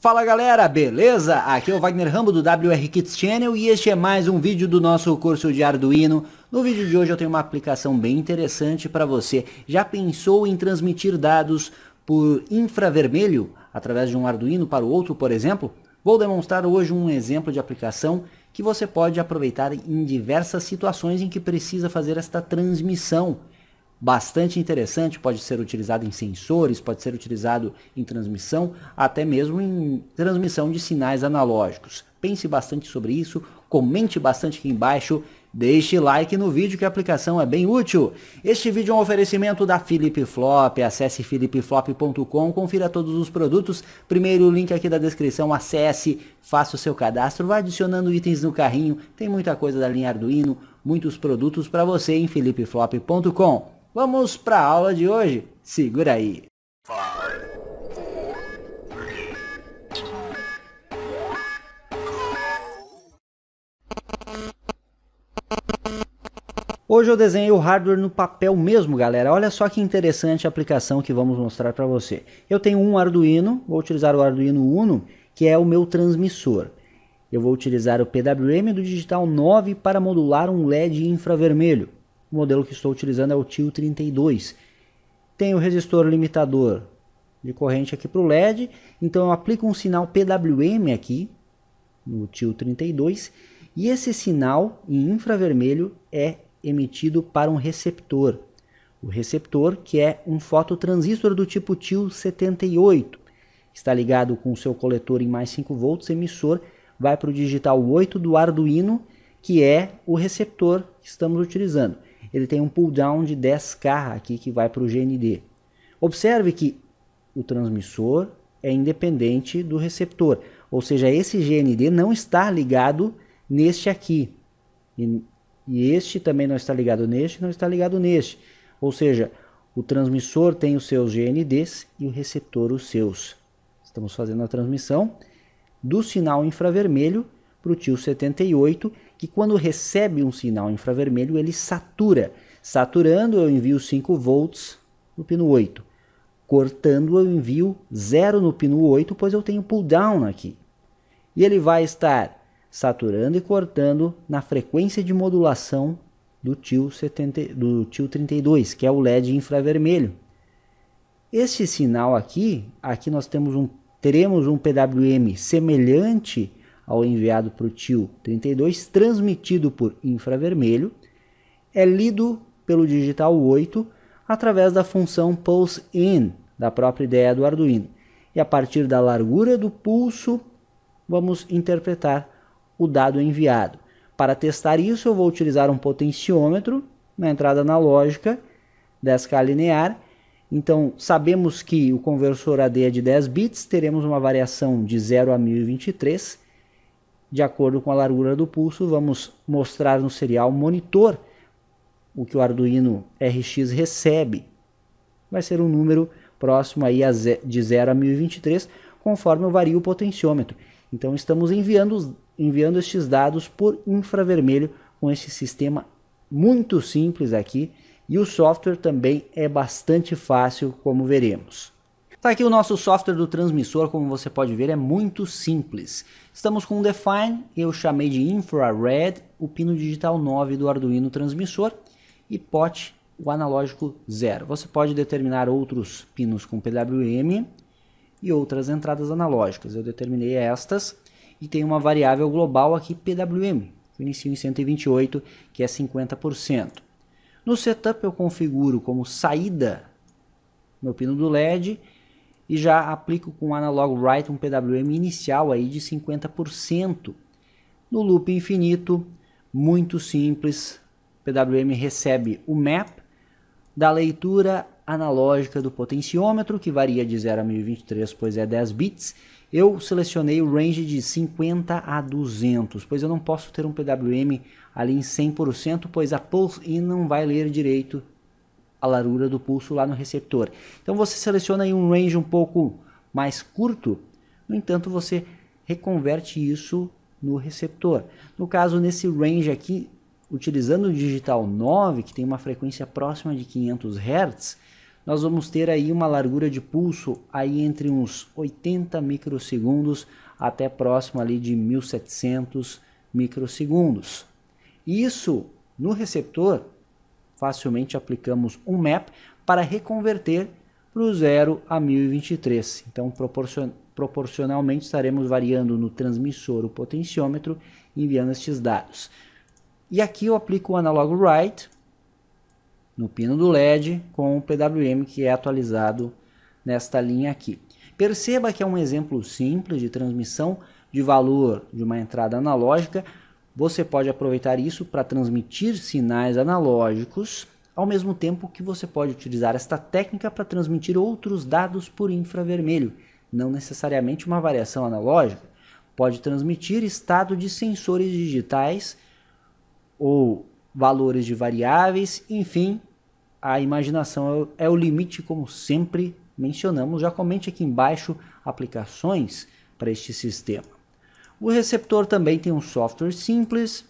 Fala galera, beleza? Aqui é o Wagner Rambo do WR Kits Channel e este é mais um vídeo do nosso curso de Arduino. No vídeo de hoje eu tenho uma aplicação bem interessante para você. Já pensou em transmitir dados por infravermelho através de um Arduino para o outro, por exemplo? Vou demonstrar hoje um exemplo de aplicação que você pode aproveitar em diversas situações em que precisa fazer esta transmissão bastante interessante, pode ser utilizado em sensores, pode ser utilizado em transmissão, até mesmo em transmissão de sinais analógicos. Pense bastante sobre isso, comente bastante aqui embaixo, deixe like no vídeo que a aplicação é bem útil. Este vídeo é um oferecimento da Philip Flop, acesse philipflop.com, confira todos os produtos, primeiro link aqui da descrição, acesse, faça o seu cadastro, vá adicionando itens no carrinho, tem muita coisa da linha Arduino, muitos produtos para você em philipflop.com. Vamos para a aula de hoje? Segura aí! Hoje eu desenhei o hardware no papel mesmo, galera. Olha só que interessante a aplicação que vamos mostrar para você. Eu tenho um Arduino, vou utilizar o Arduino Uno, que é o meu transmissor. Eu vou utilizar o PWM do Digital 9 para modular um LED infravermelho. O modelo que estou utilizando é o TIL 32. Tem o resistor limitador de corrente aqui para o LED. Então eu aplico um sinal PWM aqui no TIL 32. E esse sinal em infravermelho é emitido para um receptor. O receptor que é um fototransistor do tipo TIL 78. Está ligado com o seu coletor em mais 5 volts, emissor vai para o digital 8 do Arduino, que é o receptor que estamos utilizando ele tem um pull down de 10K aqui que vai para o GND. Observe que o transmissor é independente do receptor, ou seja, esse GND não está ligado neste aqui. E, e este também não está ligado neste, não está ligado neste. Ou seja, o transmissor tem os seus GNDs e o receptor os seus. Estamos fazendo a transmissão do sinal infravermelho para o TIL 78 que quando recebe um sinal infravermelho, ele satura. Saturando, eu envio 5 volts no pino 8. Cortando, eu envio 0 no pino 8, pois eu tenho pull down aqui. E ele vai estar saturando e cortando na frequência de modulação do TIL, 70, do TIL 32, que é o LED infravermelho. Este sinal aqui, aqui nós temos um, teremos um PWM semelhante ao enviado para o TIL 32, transmitido por infravermelho, é lido pelo digital 8 através da função pulse in da própria ideia do Arduino. E a partir da largura do pulso, vamos interpretar o dado enviado. Para testar isso, eu vou utilizar um potenciômetro na entrada analógica 10K linear. Então, sabemos que o conversor AD é de 10 bits, teremos uma variação de 0 a 1023 de acordo com a largura do pulso, vamos mostrar no serial monitor o que o Arduino RX recebe. Vai ser um número próximo aí a de 0 a 1023, conforme eu vario o potenciômetro. Então estamos enviando, enviando estes dados por infravermelho com esse sistema muito simples aqui. E o software também é bastante fácil, como veremos. Está aqui o nosso software do transmissor, como você pode ver, é muito simples. Estamos com o Define, eu chamei de Infrared, o pino digital 9 do Arduino transmissor e POT, o analógico 0. Você pode determinar outros pinos com PWM e outras entradas analógicas. Eu determinei estas e tem uma variável global aqui PWM, que inicio em 128, que é 50%. No setup eu configuro como saída meu pino do LED e já aplico com o Analog Write um PWM inicial aí de 50%. No loop infinito, muito simples, PWM recebe o map da leitura analógica do potenciômetro, que varia de 0 a 1023, pois é 10 bits. Eu selecionei o range de 50 a 200, pois eu não posso ter um PWM ali em 100%, pois a pulse in não vai ler direito a largura do pulso lá no receptor. Então você seleciona aí um range um pouco mais curto, no entanto você reconverte isso no receptor. No caso, nesse range aqui, utilizando o digital 9, que tem uma frequência próxima de 500 Hz, nós vamos ter aí uma largura de pulso aí entre uns 80 microsegundos até próximo ali de 1700 microsegundos. Isso no receptor, facilmente aplicamos um map para reconverter para o 0 a 1023. Então, proporcion proporcionalmente estaremos variando no transmissor o potenciômetro enviando estes dados. E aqui eu aplico o analog write no pino do LED com o PWM que é atualizado nesta linha aqui. Perceba que é um exemplo simples de transmissão de valor de uma entrada analógica. Você pode aproveitar isso para transmitir sinais analógicos, ao mesmo tempo que você pode utilizar esta técnica para transmitir outros dados por infravermelho, não necessariamente uma variação analógica. Pode transmitir estado de sensores digitais ou valores de variáveis, enfim, a imaginação é o limite, como sempre mencionamos. Já comente aqui embaixo aplicações para este sistema. O receptor também tem um software simples.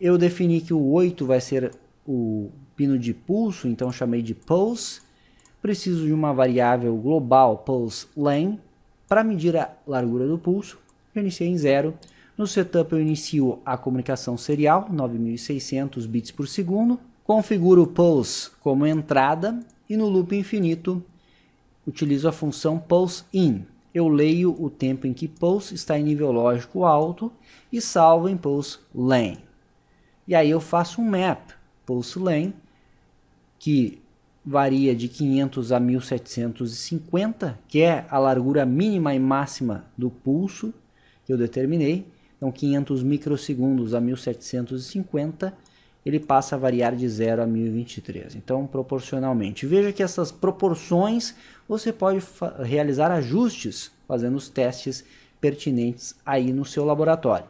Eu defini que o 8 vai ser o pino de pulso, então chamei de pulse. Preciso de uma variável global pulse para medir a largura do pulso. Eu iniciei em zero no setup eu inicio a comunicação serial, 9600 bits por segundo, configuro o pulse como entrada e no loop infinito utilizo a função pulse in. Eu leio o tempo em que pulse está em nível lógico alto e salvo em pulse lane. E aí eu faço um map pulse lane que varia de 500 a 1750, que é a largura mínima e máxima do pulso que eu determinei então 500 microsegundos a 1750, ele passa a variar de 0 a 1023. Então, proporcionalmente. Veja que essas proporções você pode realizar ajustes fazendo os testes pertinentes aí no seu laboratório.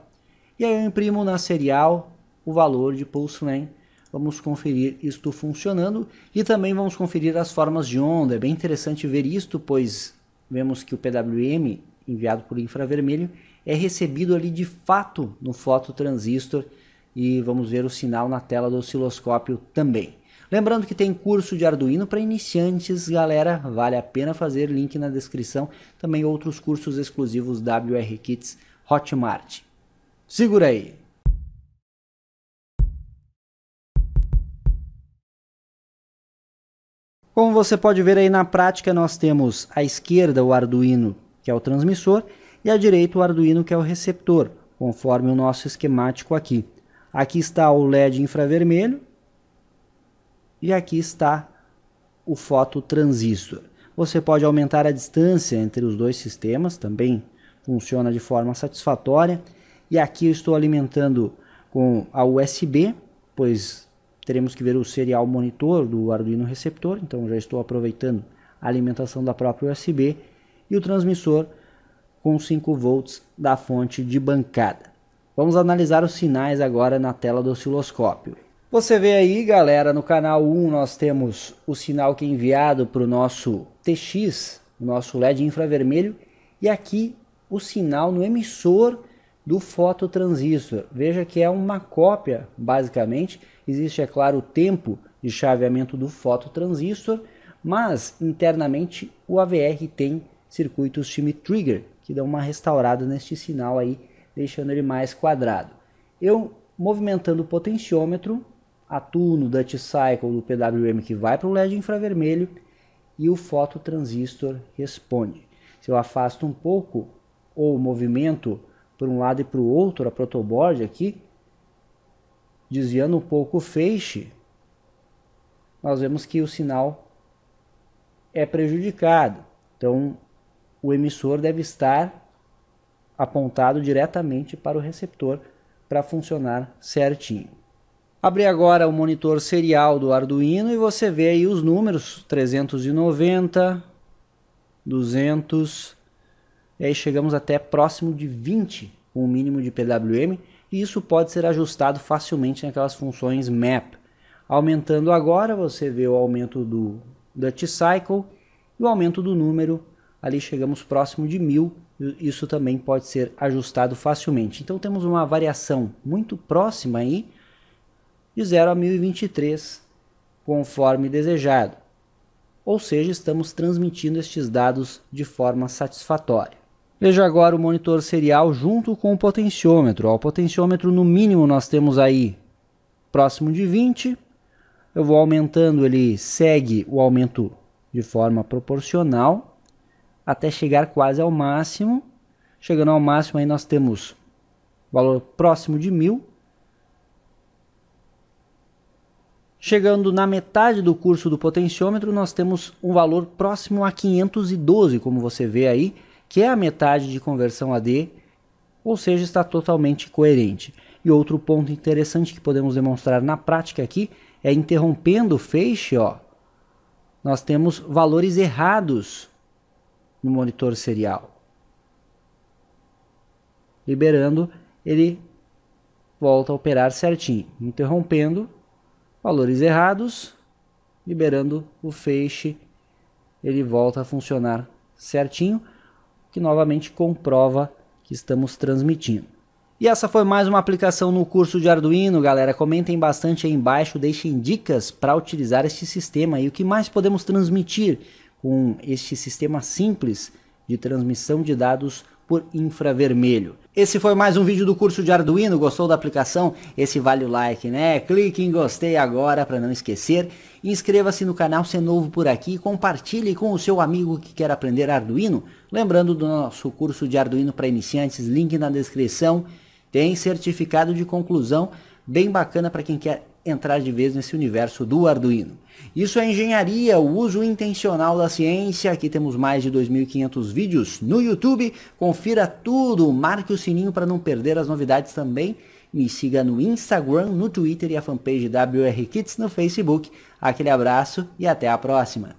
E aí eu imprimo na serial o valor de pulse length. Vamos conferir isto funcionando e também vamos conferir as formas de onda. É bem interessante ver isto, pois vemos que o PWM enviado por infravermelho é recebido ali de fato no fototransistor e vamos ver o sinal na tela do osciloscópio também. Lembrando que tem curso de Arduino para iniciantes, galera, vale a pena fazer, link na descrição. Também outros cursos exclusivos WR Kits Hotmart. Segura aí! Como você pode ver aí na prática, nós temos à esquerda o Arduino, que é o transmissor, e à direita o Arduino que é o receptor, conforme o nosso esquemático aqui. Aqui está o LED infravermelho e aqui está o fototransistor. Você pode aumentar a distância entre os dois sistemas, também funciona de forma satisfatória. E aqui eu estou alimentando com a USB, pois teremos que ver o serial monitor do Arduino receptor, então já estou aproveitando a alimentação da própria USB e o transmissor com 5 volts da fonte de bancada. Vamos analisar os sinais agora na tela do osciloscópio. Você vê aí, galera, no canal 1 nós temos o sinal que é enviado para o nosso TX, nosso LED infravermelho, e aqui o sinal no emissor do fototransistor. Veja que é uma cópia, basicamente. Existe, é claro, o tempo de chaveamento do fototransistor, mas internamente o AVR tem circuitos Schmitt Trigger, que dão uma restaurada neste sinal aí, deixando ele mais quadrado. Eu, movimentando o potenciômetro, atuo no Dutch Cycle do PWM que vai para o LED infravermelho e o fototransistor responde. Se eu afasto um pouco ou movimento para um lado e para o outro a protoboard aqui, desviando um pouco o feixe, nós vemos que o sinal é prejudicado. Então o emissor deve estar apontado diretamente para o receptor para funcionar certinho. Abri agora o monitor serial do Arduino e você vê aí os números 390, 200, e aí chegamos até próximo de 20 com o mínimo de PWM e isso pode ser ajustado facilmente naquelas funções map. Aumentando agora, você vê o aumento do Dutch Cycle e o aumento do número ali chegamos próximo de mil, isso também pode ser ajustado facilmente. Então temos uma variação muito próxima aí de 0 a 1023, conforme desejado. ou seja, estamos transmitindo estes dados de forma satisfatória. Veja agora o monitor serial junto com o potenciômetro. O potenciômetro no mínimo nós temos aí próximo de 20. Eu vou aumentando, ele segue o aumento de forma proporcional até chegar quase ao máximo. Chegando ao máximo aí nós temos valor próximo de 1000. Chegando na metade do curso do potenciômetro, nós temos um valor próximo a 512, como você vê aí, que é a metade de conversão AD, ou seja, está totalmente coerente. E outro ponto interessante que podemos demonstrar na prática aqui é interrompendo o feixe, ó, nós temos valores errados no monitor serial. Liberando, ele volta a operar certinho. Interrompendo, valores errados, liberando o feixe, ele volta a funcionar certinho que novamente comprova que estamos transmitindo. E essa foi mais uma aplicação no curso de Arduino, galera. Comentem bastante aí embaixo, deixem dicas para utilizar este sistema e o que mais podemos transmitir com este sistema simples de transmissão de dados por infravermelho. Esse foi mais um vídeo do curso de Arduino. Gostou da aplicação? Esse vale o like, né? Clique em gostei agora para não esquecer. Inscreva-se no canal se é novo por aqui compartilhe com o seu amigo que quer aprender Arduino. Lembrando do nosso curso de Arduino para iniciantes, link na descrição. Tem certificado de conclusão bem bacana para quem quer entrar de vez nesse universo do Arduino. Isso é engenharia, o uso intencional da ciência. Aqui temos mais de 2.500 vídeos no YouTube. Confira tudo, marque o sininho para não perder as novidades também. Me siga no Instagram, no Twitter e a fanpage WR Kids no Facebook. Aquele abraço e até a próxima.